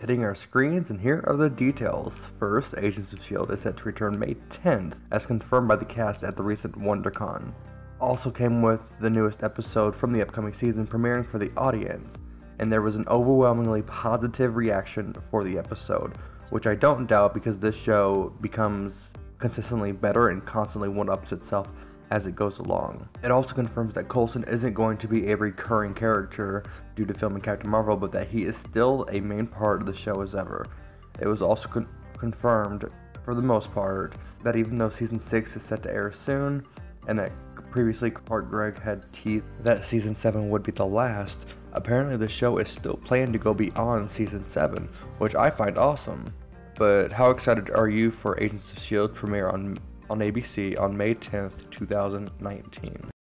hitting our screens, and here are the details. First, Agents of S.H.I.E.L.D. is set to return May 10th, as confirmed by the cast at the recent WonderCon. Also came with the newest episode from the upcoming season premiering for the audience, and there was an overwhelmingly positive reaction for the episode, which I don't doubt because this show becomes consistently better and constantly one-ups itself as it goes along. It also confirms that Coulson isn't going to be a recurring character due to filming Captain Marvel, but that he is still a main part of the show as ever. It was also con- confirmed, for the most part, that even though season 6 is set to air soon, and that previously Clark Gregg had teased that season 7 would be the last, apparently the show is still planned to go beyond season 7, which I find awesome. But how excited are you for Agents of S.H.I.E.L.D. premiere on on ABC on May 10th, 2019.